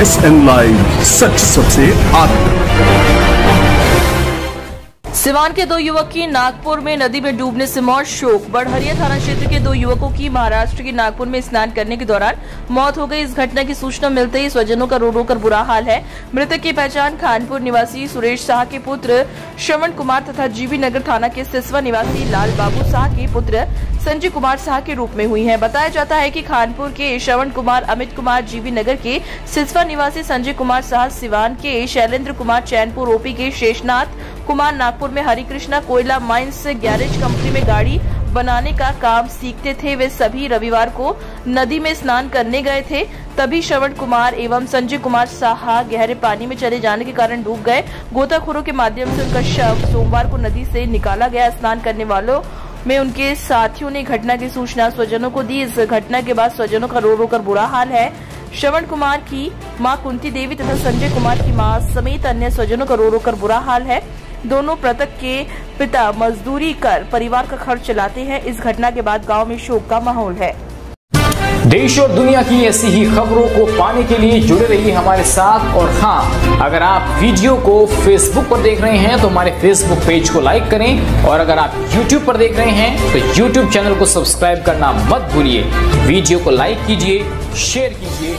S N live सच सबसे आगे। सिवान के दो युवक की नागपुर में नदी में डूबने से मौत, शोक। बड़हरिया थाना क्षेत्र के दो युवकों की महाराष्ट्र के नागपुर में स्नान करने के दौरान मौत हो गई। इस घटना की सूचना मिलते ही स्वजनों का रो रो कर बुरा हाल है। मृतक की पहचान खानपुर निवासी सुरेश शाह के पुत्र श्रवण कुमार तथा जीबी नगर थाना के सिसवा निवासी लाल बाबू शाह के पुत्र संजय कुमार शाह के रूप में हुई है। बताया जाता है की खानपुर के श्रवण कुमार, अमित कुमार, जीबी नगर के सिसवा निवासी संजय कुमार शाह, सिवान के शैलेंद्र कुमार, चैनपुर, ओपी के शेषनाथ कुमार नागपुर में हरिकृष्णा कोयला माइंस गैरेज कंपनी में गाड़ी बनाने का काम सीखते थे। वे सभी रविवार को नदी में स्नान करने गए थे। तभी श्रवण कुमार एवं संजय कुमार साहा गहरे पानी में चले जाने के कारण डूब गए। गोताखोरों के माध्यम से उनका शव सोमवार को नदी से निकाला गया। स्नान करने वालों में उनके साथियों ने घटना की सूचना। स्वजनों को दी। इस घटना के बाद स्वजनों का रो रो कर बुरा हाल है। श्रवण कुमार की माँ कुंती देवी तथा संजय कुमार की माँ समेत अन्य स्वजनों का रो रो कर बुरा हाल है। दोनों मृतक के पिता मजदूरी कर परिवार का खर्च चलाते हैं। इस घटना के बाद गाँव में शोक का माहौल है। देश और दुनिया की ऐसी ही खबरों को पाने के लिए जुड़े रहिए हमारे साथ। और हाँ अगर आप वीडियो को फेसबुक पर देख रहे हैं तो हमारे फेसबुक पेज को लाइक करें। और अगर आप यूट्यूब पर देख रहे हैं तो यूट्यूब चैनल को सब्सक्राइब करना मत भूलिए। वीडियो को लाइक कीजिए शेयर कीजिए